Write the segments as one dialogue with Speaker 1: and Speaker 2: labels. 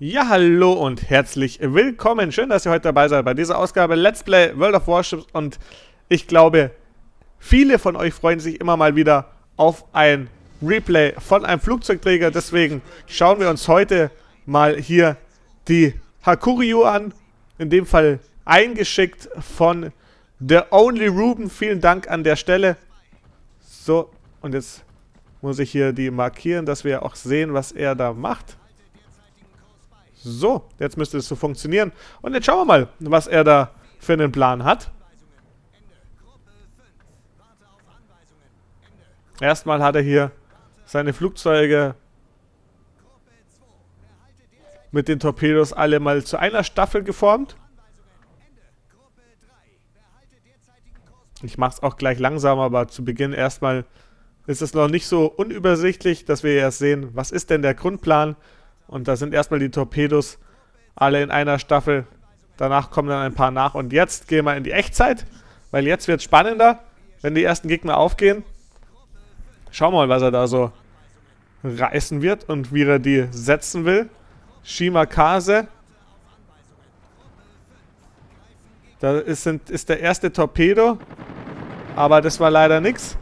Speaker 1: Ja, hallo und herzlich willkommen. Schön, dass ihr heute dabei seid bei dieser Ausgabe Let's Play World of Warships und ich glaube, viele von euch freuen sich immer mal wieder auf ein Replay von einem Flugzeugträger. Deswegen schauen wir uns heute mal hier die Hakuryu an. In dem Fall eingeschickt von The Only Ruben. Vielen Dank an der Stelle. So, und jetzt muss ich hier die markieren, dass wir auch sehen, was er da macht. So, jetzt müsste es so funktionieren. Und jetzt schauen wir mal, was er da für einen Plan hat. Erstmal hat er hier seine Flugzeuge mit den Torpedos alle mal zu einer Staffel geformt. Ich mache es auch gleich langsam, aber zu Beginn erstmal ist es noch nicht so unübersichtlich, dass wir erst sehen, was ist denn der Grundplan. Und da sind erstmal die Torpedos alle in einer Staffel. Danach kommen dann ein paar nach. Und jetzt gehen wir in die Echtzeit, weil jetzt wird es spannender, wenn die ersten Gegner aufgehen. Schauen wir mal, was er da so reißen wird und wie er die setzen will. Shimakase. Da ist, sind, ist der erste Torpedo. Aber das war leider nichts.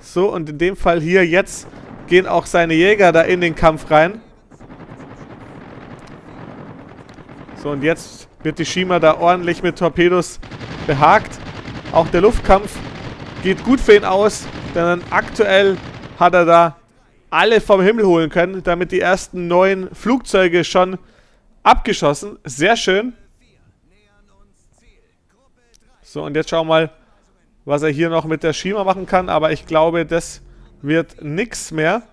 Speaker 1: So, und in dem Fall hier jetzt gehen auch seine Jäger da in den Kampf rein. So, und jetzt wird die Shima da ordentlich mit Torpedos behagt. Auch der Luftkampf geht gut für ihn aus, denn aktuell hat er da alle vom Himmel holen können, damit die ersten neun Flugzeuge schon abgeschossen. Sehr schön. So, und jetzt schauen wir mal, was er hier noch mit der Shima machen kann. Aber ich glaube, das wird nichts mehr.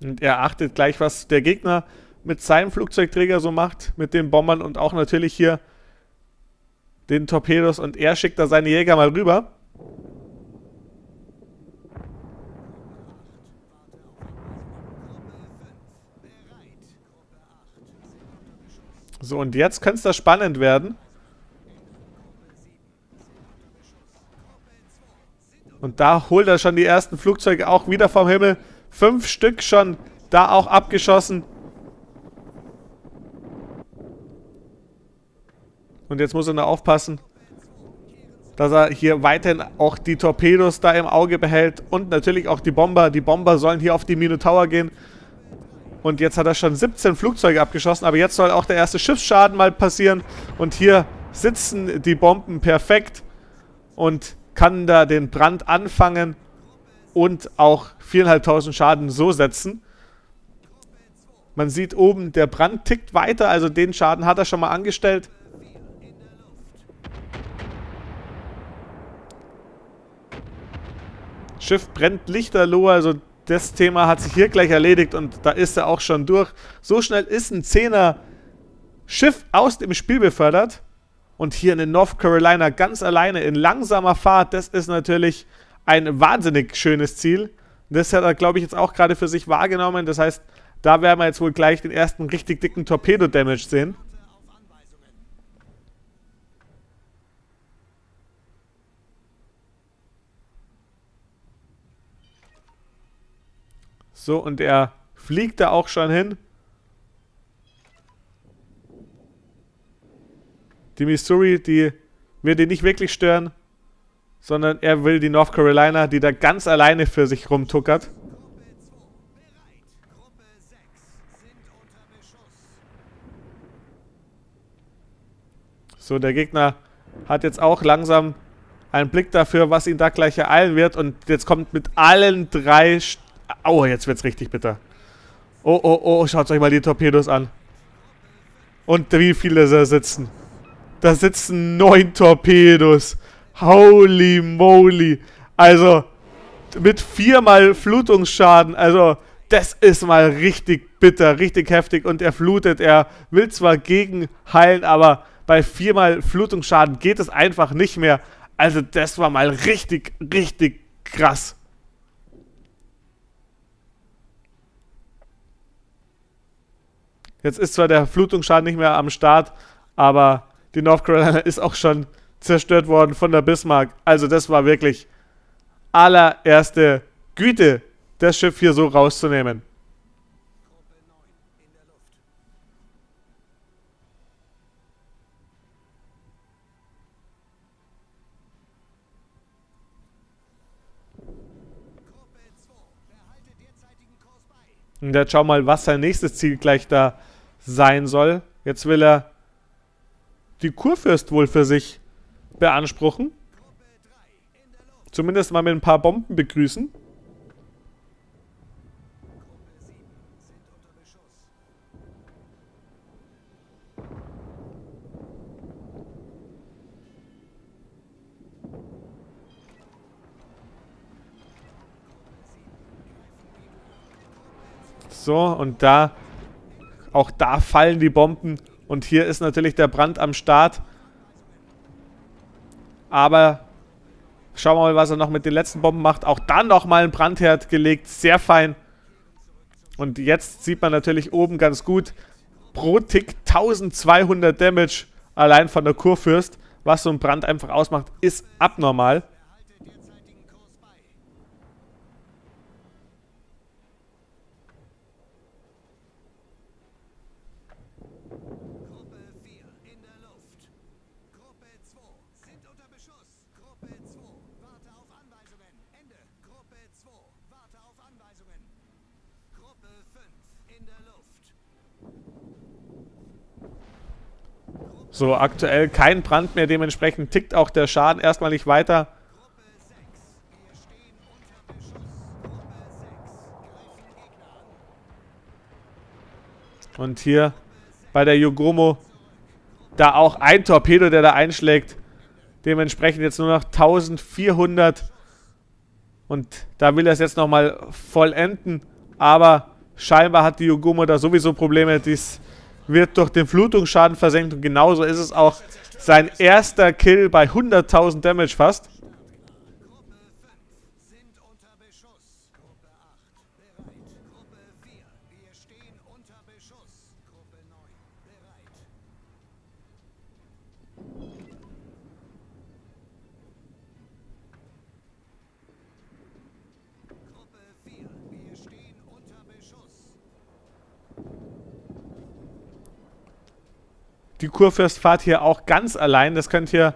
Speaker 1: Und er achtet gleich, was der Gegner mit seinem Flugzeugträger so macht, mit den Bombern und auch natürlich hier den Torpedos. Und er schickt da seine Jäger mal rüber. So, und jetzt könnte es da spannend werden. Und da holt er schon die ersten Flugzeuge auch wieder vom Himmel. Fünf Stück schon da auch abgeschossen. Und jetzt muss er nur aufpassen, dass er hier weiterhin auch die Torpedos da im Auge behält. Und natürlich auch die Bomber. Die Bomber sollen hier auf die Minotaur gehen. Und jetzt hat er schon 17 Flugzeuge abgeschossen. Aber jetzt soll auch der erste Schiffsschaden mal passieren. Und hier sitzen die Bomben perfekt. Und kann da den Brand anfangen und auch 4.500 Schaden so setzen. Man sieht oben, der Brand tickt weiter, also den Schaden hat er schon mal angestellt. Schiff brennt lichterloh, also das Thema hat sich hier gleich erledigt und da ist er auch schon durch. So schnell ist ein 10er Schiff aus dem Spiel befördert. Und hier in North Carolina ganz alleine in langsamer Fahrt, das ist natürlich ein wahnsinnig schönes Ziel. Das hat er, glaube ich, jetzt auch gerade für sich wahrgenommen. Das heißt, da werden wir jetzt wohl gleich den ersten richtig dicken Torpedo-Damage sehen. So, und er fliegt da auch schon hin. Die Missouri, die wird ihn nicht wirklich stören sondern er will die North Carolina, die da ganz alleine für sich rumtuckert. So, der Gegner hat jetzt auch langsam einen Blick dafür, was ihn da gleich ereilen wird. Und jetzt kommt mit allen drei... St oh, jetzt wird's richtig bitter. Oh, oh, oh, schaut euch mal die Torpedos an. Und wie viele da sitzen. Da sitzen neun Torpedos. Holy moly. Also, mit viermal Flutungsschaden, also das ist mal richtig bitter, richtig heftig. Und er flutet, er will zwar gegen heilen, aber bei viermal Flutungsschaden geht es einfach nicht mehr. Also das war mal richtig, richtig krass. Jetzt ist zwar der Flutungsschaden nicht mehr am Start, aber die North Carolina ist auch schon zerstört worden von der Bismarck. Also das war wirklich allererste Güte, das Schiff hier so rauszunehmen. Und jetzt schau mal, was sein nächstes Ziel gleich da sein soll. Jetzt will er die Kurfürst wohl für sich beanspruchen. Zumindest mal mit ein paar Bomben begrüßen. So, und da, auch da fallen die Bomben. Und hier ist natürlich der Brand am Start. Aber schauen wir mal, was er noch mit den letzten Bomben macht. Auch dann nochmal ein Brandherd gelegt. Sehr fein. Und jetzt sieht man natürlich oben ganz gut. Pro Tick 1200 Damage allein von der Kurfürst. Was so ein Brand einfach ausmacht, ist abnormal. So, aktuell kein Brand mehr, dementsprechend tickt auch der Schaden erstmal nicht weiter. Und hier bei der Yogomo da auch ein Torpedo, der da einschlägt. Dementsprechend jetzt nur noch 1400. Und da will er es jetzt nochmal vollenden. Aber scheinbar hat die Yogomo da sowieso Probleme. Dies wird durch den Flutungsschaden versenkt und genauso ist es auch sein erster Kill bei 100.000 Damage fast. Die Kurfürst hier auch ganz allein. Das könnte hier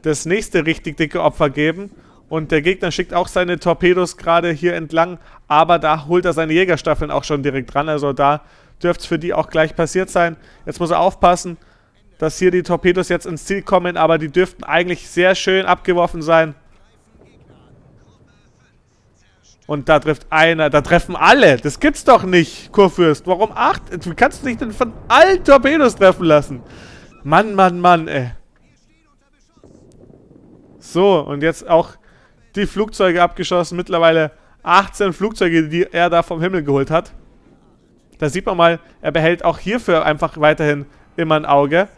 Speaker 1: das nächste richtig dicke Opfer geben. Und der Gegner schickt auch seine Torpedos gerade hier entlang. Aber da holt er seine Jägerstaffeln auch schon direkt dran. Also da dürfte es für die auch gleich passiert sein. Jetzt muss er aufpassen, dass hier die Torpedos jetzt ins Ziel kommen. Aber die dürften eigentlich sehr schön abgeworfen sein. Und da trifft einer, da treffen alle. Das gibt's doch nicht, Kurfürst. Warum acht? Wie kannst du dich denn von allen Torpedos treffen lassen? Mann, Mann, Mann, ey. So, und jetzt auch die Flugzeuge abgeschossen. Mittlerweile 18 Flugzeuge, die er da vom Himmel geholt hat. Da sieht man mal, er behält auch hierfür einfach weiterhin immer ein Auge.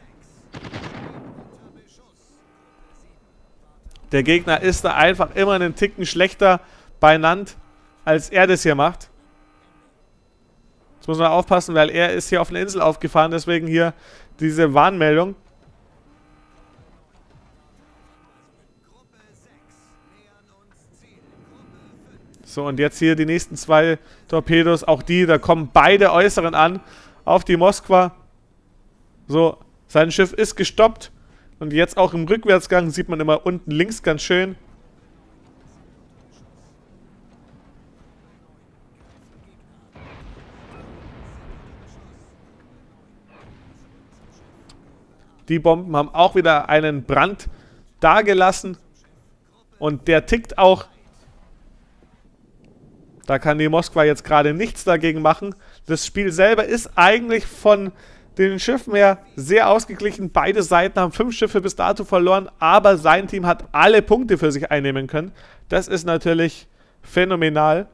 Speaker 1: Der Gegner ist da einfach immer einen Ticken schlechter beieinander, als er das hier macht. Jetzt muss man aufpassen, weil er ist hier auf eine Insel aufgefahren, deswegen hier diese Warnmeldung. So, und jetzt hier die nächsten zwei Torpedos. Auch die, da kommen beide Äußeren an auf die Moskwa. So, sein Schiff ist gestoppt. Und jetzt auch im Rückwärtsgang sieht man immer unten links ganz schön. Die Bomben haben auch wieder einen Brand dagelassen. Und der tickt auch. Da kann die Moskwa jetzt gerade nichts dagegen machen. Das Spiel selber ist eigentlich von den Schiffen her sehr ausgeglichen. Beide Seiten haben fünf Schiffe bis dato verloren, aber sein Team hat alle Punkte für sich einnehmen können. Das ist natürlich phänomenal.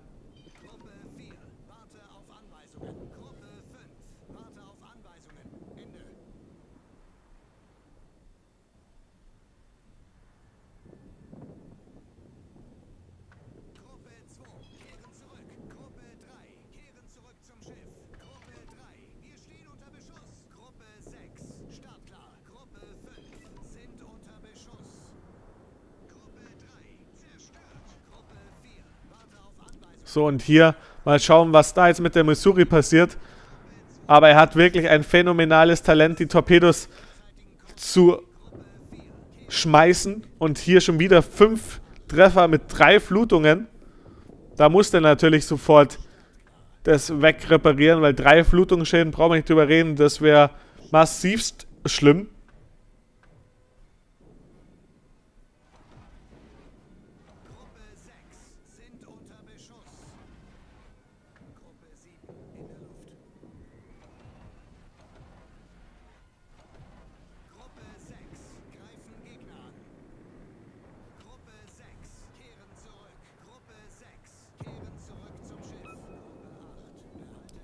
Speaker 1: So, und hier mal schauen, was da jetzt mit der Missouri passiert. Aber er hat wirklich ein phänomenales Talent, die Torpedos zu schmeißen. Und hier schon wieder fünf Treffer mit drei Flutungen. Da muss er natürlich sofort das wegreparieren, weil drei Flutungsschäden brauchen wir nicht drüber reden. Das wäre massivst schlimm.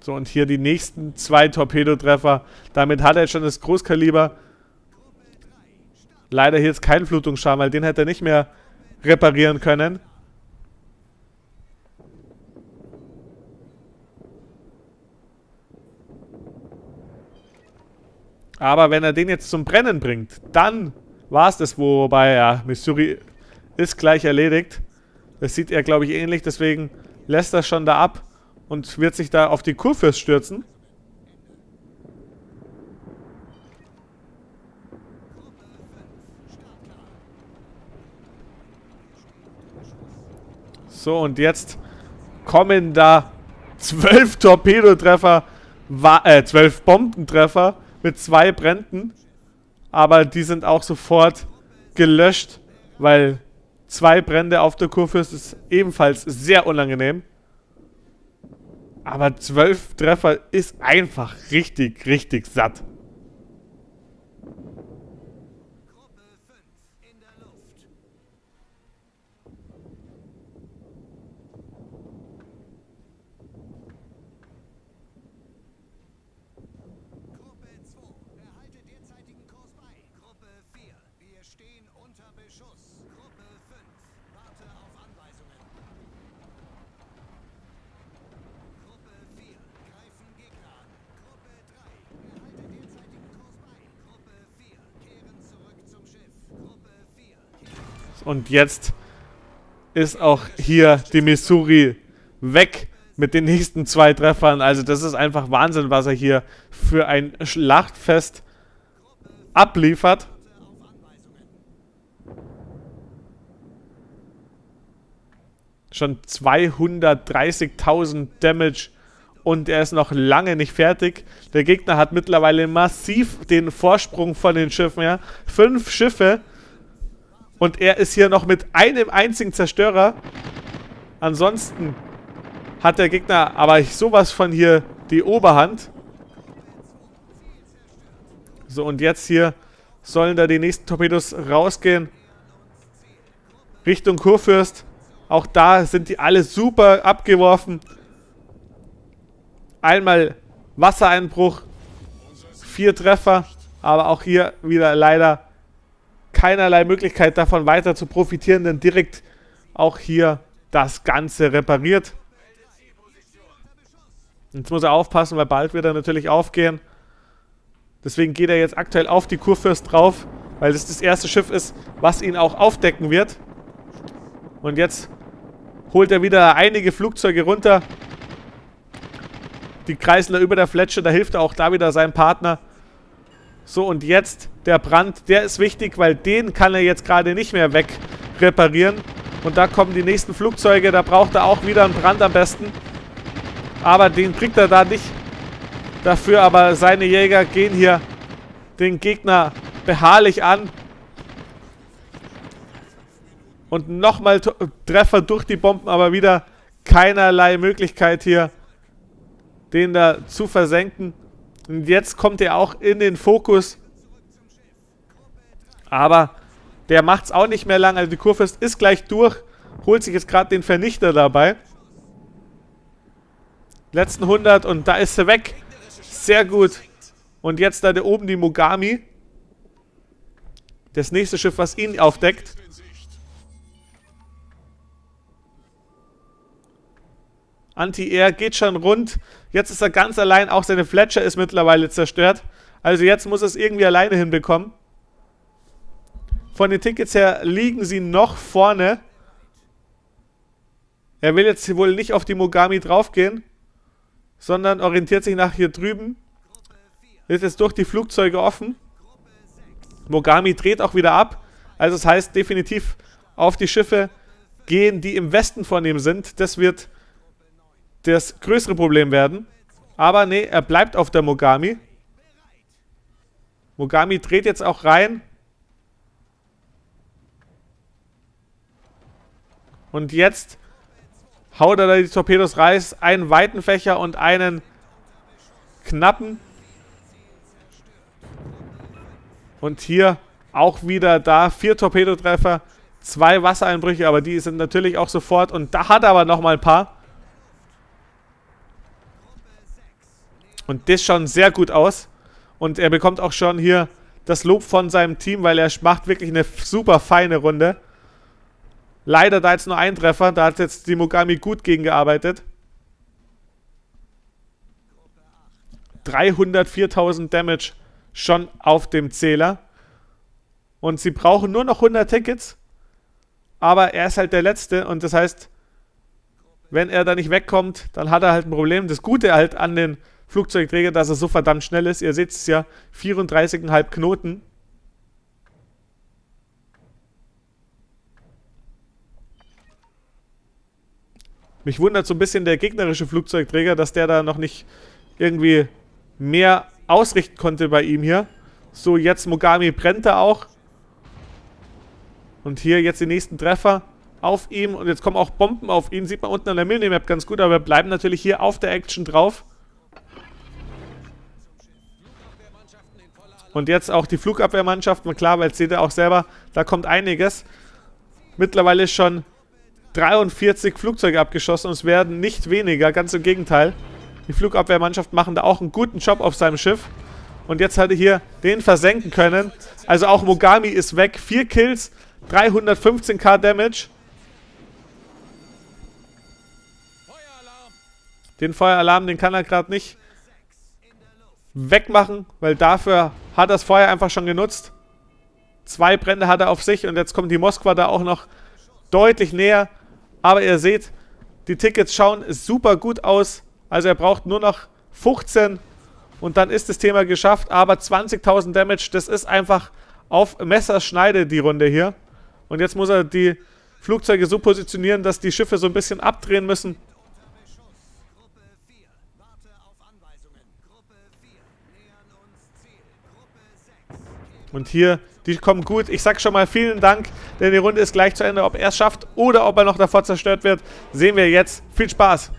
Speaker 1: So, und hier die nächsten zwei Torpedotreffer. Damit hat er schon das Großkaliber. Leider hier jetzt kein Flutungsschaden, weil den hätte er nicht mehr reparieren können. Aber wenn er den jetzt zum Brennen bringt, dann war es das, wobei, ja, Missouri ist gleich erledigt. Das sieht er, glaube ich, ähnlich, deswegen lässt er schon da ab und wird sich da auf die Kurfürst stürzen. So, und jetzt kommen da zwölf Torpedotreffer, äh, zwölf Bombentreffer mit zwei Bränden. Aber die sind auch sofort gelöscht, weil zwei Brände auf der Kurfürst ist ebenfalls sehr unangenehm. Aber zwölf Treffer ist einfach richtig, richtig satt. Und jetzt ist auch hier die Missouri weg mit den nächsten zwei Treffern. Also das ist einfach Wahnsinn, was er hier für ein Schlachtfest abliefert. Schon 230.000 Damage und er ist noch lange nicht fertig. Der Gegner hat mittlerweile massiv den Vorsprung von den Schiffen. Ja. Fünf Schiffe und er ist hier noch mit einem einzigen Zerstörer. Ansonsten hat der Gegner aber sowas von hier die Oberhand. So, und jetzt hier sollen da die nächsten Torpedos rausgehen. Richtung Kurfürst. Auch da sind die alle super abgeworfen. Einmal Wassereinbruch. Vier Treffer. Aber auch hier wieder leider keinerlei Möglichkeit davon weiter zu profitieren, denn direkt auch hier das Ganze repariert. Jetzt muss er aufpassen, weil bald wird er natürlich aufgehen. Deswegen geht er jetzt aktuell auf die Kurfürst drauf, weil das das erste Schiff ist, was ihn auch aufdecken wird. Und jetzt holt er wieder einige Flugzeuge runter. Die kreisen da über der Fletsche, da hilft er auch da wieder seinem Partner. So, und jetzt der Brand, der ist wichtig, weil den kann er jetzt gerade nicht mehr weg reparieren. Und da kommen die nächsten Flugzeuge, da braucht er auch wieder einen Brand am besten. Aber den kriegt er da nicht. Dafür aber seine Jäger gehen hier den Gegner beharrlich an. Und nochmal Treffer durch die Bomben, aber wieder keinerlei Möglichkeit hier, den da zu versenken. Und jetzt kommt er auch in den Fokus. Aber der macht es auch nicht mehr lang. Also die Kurfürst ist gleich durch. Holt sich jetzt gerade den Vernichter dabei. Letzten 100 und da ist sie weg. Sehr gut. Und jetzt da oben die Mogami. Das nächste Schiff, was ihn aufdeckt. Anti-Air geht schon rund. Jetzt ist er ganz allein. Auch seine Fletcher ist mittlerweile zerstört. Also jetzt muss er es irgendwie alleine hinbekommen. Von den Tickets her liegen sie noch vorne. Er will jetzt wohl nicht auf die Mogami draufgehen, sondern orientiert sich nach hier drüben. Ist jetzt durch die Flugzeuge offen. Mogami dreht auch wieder ab. Also das heißt definitiv auf die Schiffe gehen, die im Westen von ihm sind. Das wird das größere Problem werden. Aber nee, er bleibt auf der Mogami. Mogami dreht jetzt auch rein. Und jetzt haut er da die Torpedos rein. Einen weiten Fächer und einen knappen. Und hier auch wieder da vier Torpedotreffer, zwei Wassereinbrüche, aber die sind natürlich auch sofort. Und da hat er aber nochmal ein paar. Und das schaut sehr gut aus. Und er bekommt auch schon hier das Lob von seinem Team, weil er macht wirklich eine super feine Runde. Leider da jetzt nur ein Treffer, da hat jetzt die Mogami gut gegengearbeitet. 304.000 Damage schon auf dem Zähler. Und sie brauchen nur noch 100 Tickets. Aber er ist halt der Letzte und das heißt, wenn er da nicht wegkommt, dann hat er halt ein Problem. Das Gute halt an den Flugzeugträger, dass er so verdammt schnell ist. Ihr seht es ja, 34,5 Knoten. Mich wundert so ein bisschen der gegnerische Flugzeugträger, dass der da noch nicht irgendwie mehr ausrichten konnte bei ihm hier. So, jetzt Mogami brennt er auch. Und hier jetzt die nächsten Treffer auf ihm. Und jetzt kommen auch Bomben auf ihn. Sieht man unten an der Minimap ganz gut, aber wir bleiben natürlich hier auf der Action drauf. Und jetzt auch die Flugabwehrmannschaften, klar, weil seht ihr auch selber, da kommt einiges. Mittlerweile schon 43 Flugzeuge abgeschossen und es werden nicht weniger, ganz im Gegenteil. Die Flugabwehrmannschaft machen da auch einen guten Job auf seinem Schiff. Und jetzt hat er hier den versenken können. Also auch Mogami ist weg. Vier Kills, 315k Damage. Den Feueralarm, den kann er gerade nicht wegmachen, weil dafür hat das Feuer einfach schon genutzt. Zwei Brände hat er auf sich und jetzt kommt die Moskwa da auch noch deutlich näher. Aber ihr seht, die Tickets schauen super gut aus. Also er braucht nur noch 15 und dann ist das Thema geschafft. Aber 20.000 Damage, das ist einfach auf Messerschneide die Runde hier. Und jetzt muss er die Flugzeuge so positionieren, dass die Schiffe so ein bisschen abdrehen müssen. Und hier, die kommen gut. Ich sag schon mal vielen Dank, denn die Runde ist gleich zu Ende. Ob er es schafft oder ob er noch davor zerstört wird, sehen wir jetzt. Viel Spaß!